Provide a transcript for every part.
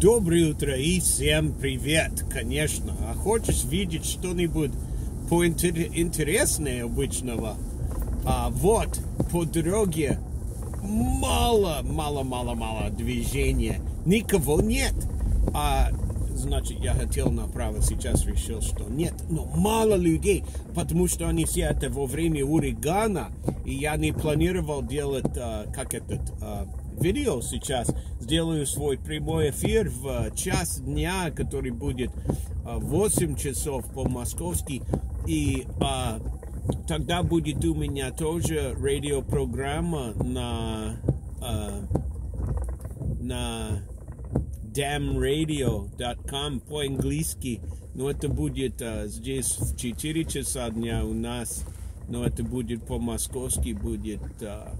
Доброе утро и всем привет, конечно. А хочешь видеть что-нибудь поинтереснее обычного? А вот по дороге мало, мало, мало, мало движения. Никого нет. А значит, я хотел направо, сейчас решил, что нет. Но мало людей, потому что они все это во время урагана, и я не планировал делать, а, как этот, а, видео сейчас. Сделаю свой прямой эфир в час дня, который будет 8 часов по-московски. И а, тогда будет у меня тоже радиопрограмма на, а, на damradio.com по-английски. Но это будет а, здесь в 4 часа дня у нас. Но это будет по-московски, будет а,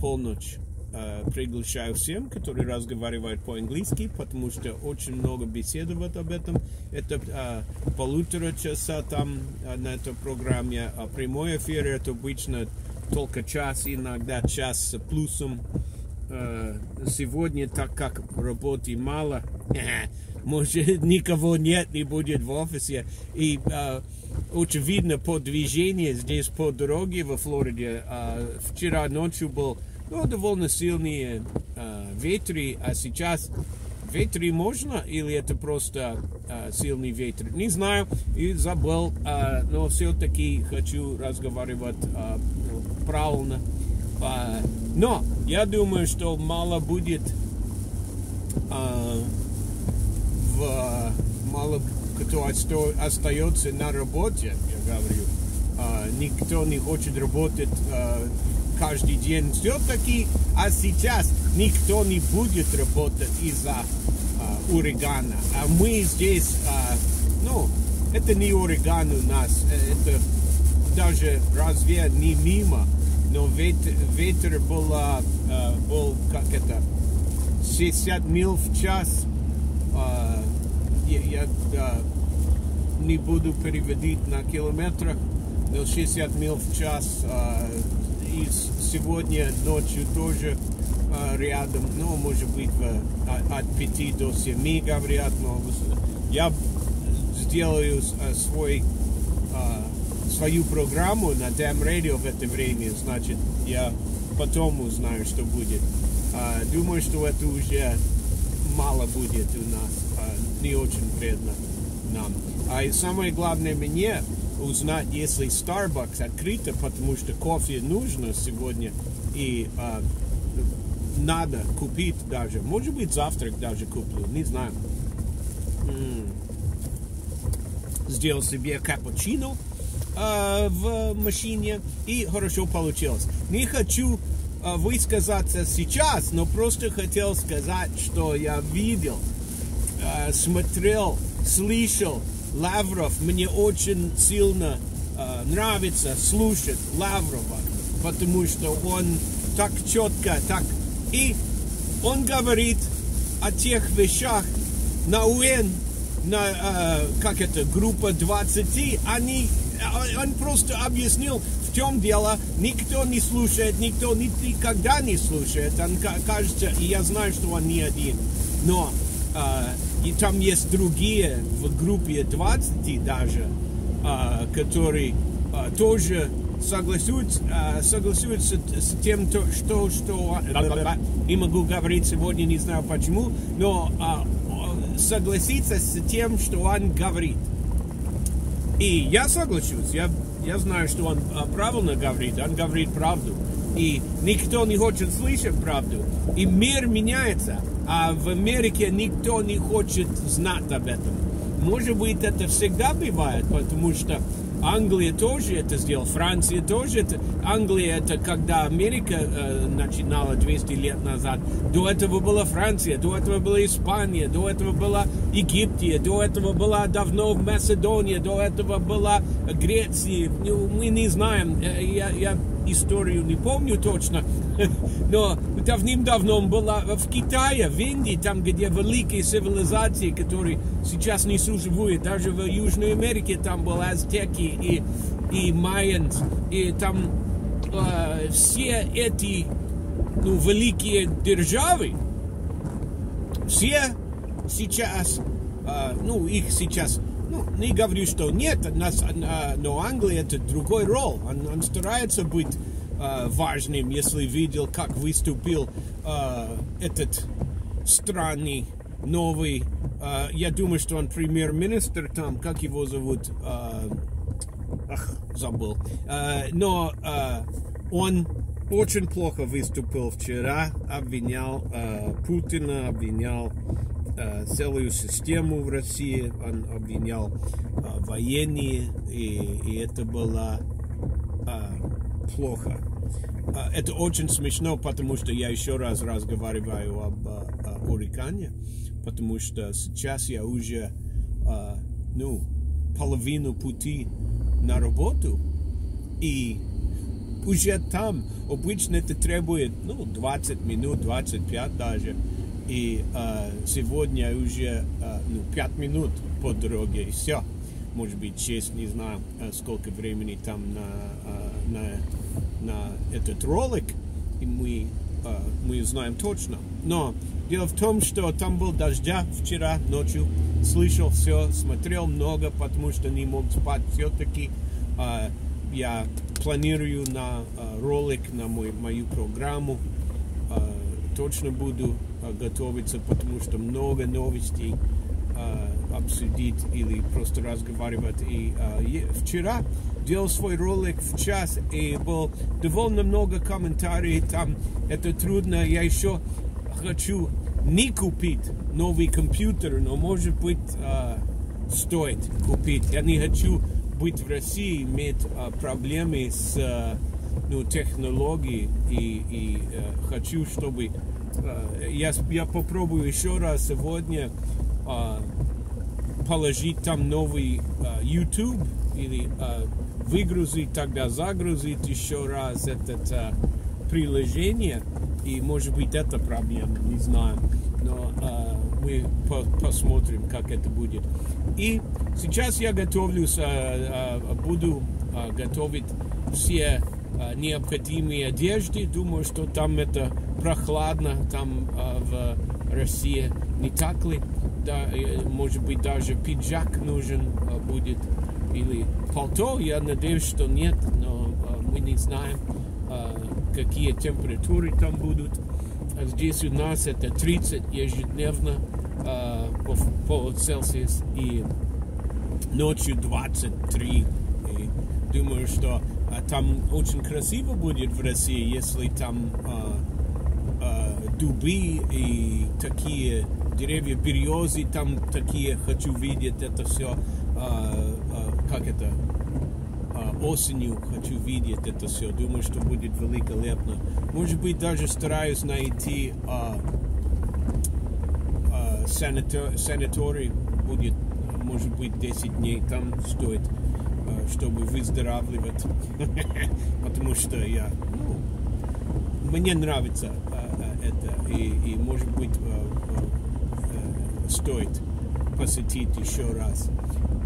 полночь. А, приглашаю всем, которые разговаривают по-английски, потому что очень много беседуют об этом. Это а, полутора часа там а, на этой программе, а прямой эфир это обычно только час, иногда час с плюсом. Сегодня, так как работы мало, может никого нет, не будет в офисе. И э, очень видно по движению здесь по дороге во Флориде. Э, вчера ночью был ну, довольно сильные э, ветры, а сейчас ветры можно или это просто э, сильный ветер? Не знаю, и забыл, э, но все-таки хочу разговаривать э, правильно. Э, но я думаю, что мало будет э, в, мало кто остается на работе, я говорю. Э, никто не хочет работать э, каждый день все-таки, а сейчас никто не будет работать из-за а, урагана. А мы здесь, а, ну, это не ураган у нас, э, это даже разве не мимо, но ветер, ветер был, а, был, как это, 60 миль в час. Я, я а, не буду переводить на километрах, но 60 миль в час а, и сегодня ночью тоже а, рядом, ну, может быть, в, от 5 до 7 говорят, но я сделаю свой, а, свою программу на Dam Radio в это время, значит, я потом узнаю, что будет. А, думаю, что это уже мало будет у нас, а, не очень вредно нам. А и самое главное мне, узнать, если Starbucks открыто, потому что кофе нужно сегодня и а, надо купить даже. Может быть, завтрак даже куплю, не знаю. Сделал себе капучино а, в машине и хорошо получилось. Не хочу высказаться сейчас, но просто хотел сказать, что я видел, а, смотрел, слышал. Лавров мне очень сильно э, нравится слушать Лаврова, потому что он так четко, так... И он говорит о тех вещах на УН, на, э, как это, группа 20, они, он просто объяснил, в чем дело, никто не слушает, никто никогда не слушает, он кажется, и я знаю, что он не один, но э, и там есть другие в группе 20 даже, а, которые а, тоже согласуются, а, согласуются с тем, то, что, что не могу говорить сегодня, не знаю почему, но а, согласиться с тем, что он говорит. И я соглашусь, я, я знаю, что он а, правильно говорит, он говорит правду. И никто не хочет слышать правду. И мир меняется а в Америке никто не хочет знать об этом. Может быть, это всегда бывает, потому что Англия тоже это сделала, Франция тоже это. Англия это когда Америка э, начинала 200 лет назад. До этого была Франция, до этого была Испания, до этого была Египет, до этого была давно Македония, до этого была Греция. Ну, мы не знаем. Э, я, я историю не помню точно, но давным-давно была в Китае, в Индии, там, где великие цивилизации, которые сейчас не существуют, даже в Южной Америке там были азтеки и, и майянс, и там э, все эти ну, великие державы, все сейчас, а, ну, их сейчас, ну, не говорю, что нет, нас, но Англия это другой роль. Он, он старается быть а, важным, если видел, как выступил этот странный новый, я думаю, что он премьер-министр там, как его зовут, ах, забыл, но он очень плохо выступил вчера, обвинял э, Путина, обвинял э, целую систему в России, он обвинял э, военные, и, и это было э, плохо. Э, это очень смешно, потому что я еще раз разговариваю об э, Урикане, потому что сейчас я уже э, ну, половину пути на работу, и уже там. Обычно это требует ну, 20 минут, 25 даже. И э, сегодня уже э, ну, 5 минут по дороге и все. Может быть 6, не знаю, сколько времени там на, на, на этот ролик. И мы, э, мы знаем точно. Но дело в том, что там был дождя вчера ночью. Слышал все, смотрел много, потому что не мог спать все-таки. Э, я планирую на uh, ролик на мой, мою программу. Uh, точно буду готовиться, потому что много новостей обсудить или просто разговаривать. И вчера делал свой ролик в час, и был довольно много комментариев. Там это трудно. Я еще хочу не купить новый компьютер, но может быть стоит купить. Я не хочу быть в России, иметь а, проблемы с а, ну, технологией, и, и а, хочу, чтобы а, я, я попробую еще раз сегодня а, положить там новый а, YouTube или а, выгрузить, тогда загрузить еще раз это а, приложение, и может быть это проблема, не знаю, но а, мы по посмотрим, как это будет. И сейчас я готовлюсь, буду готовить все необходимые одежды. Думаю, что там это прохладно, там в России, не так ли? Да, может быть, даже пиджак нужен будет или пальто. Я надеюсь, что нет, но мы не знаем, какие температуры там будут. Здесь у нас это 30 ежедневно э, по, по Цельсиус и ночью 23. И думаю, что э, там очень красиво будет в России, если там э, э, дубы и такие деревья, березы, там такие хочу видеть это все, э, э, как это, э, осенью хочу видеть это все. Думаю, что будет великолепно. Может быть, даже стараюсь найти э, санаторий будет, может быть, 10 дней там стоит, чтобы выздоравливать. Потому что я, ну, мне нравится это, и, и может быть, стоит посетить еще раз.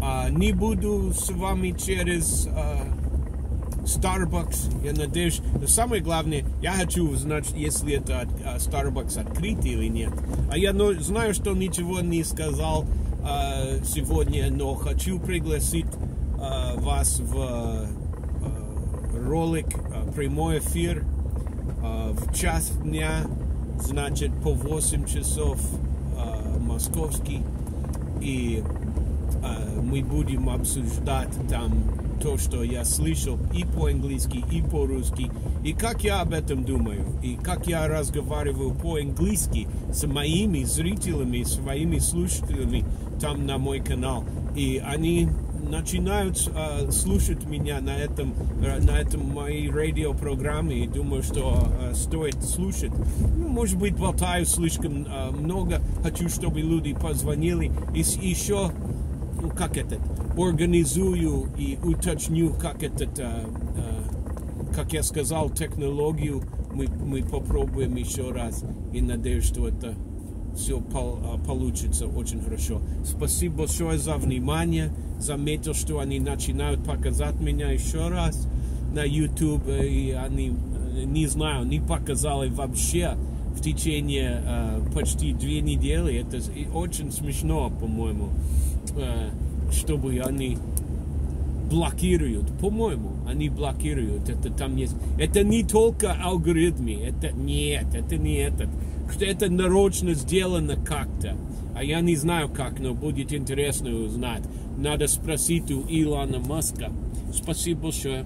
А не буду с вами через Starbucks, я надеюсь, но самое главное, я хочу узнать, если это Starbucks открыт или нет. А я ну, знаю, что ничего не сказал uh, сегодня, но хочу пригласить вас в ролик, прямой эфир в час дня, значит, по 8 часов московский. И мы будем обсуждать там то, что я слышал и по-английски, и по-русски, и как я об этом думаю, и как я разговариваю по-английски с моими зрителями, своими слушателями там на мой канал. И они начинают э, слушать меня на этом, э, на этом моей радиопрограмме и думаю, что э, стоит слушать. Ну, может быть, болтаю слишком э, много, хочу, чтобы люди позвонили. И еще, ну, как это, организую и уточню, как этот, э, э, как я сказал, технологию мы, мы попробуем еще раз и надеюсь, что это все э, получится очень хорошо. Спасибо большое за внимание. Заметил, что они начинают показать меня еще раз на YouTube, и они, не знаю, не показали вообще в течение э, почти две недели. Это очень смешно, по-моему, э, чтобы они блокируют, по-моему, они блокируют. Это там есть. Это не только алгоритмы, это нет, это не этот. Что это нарочно сделано как-то. А я не знаю как, но будет интересно узнать. Надо спросить у Илона Маска. Спасибо большое.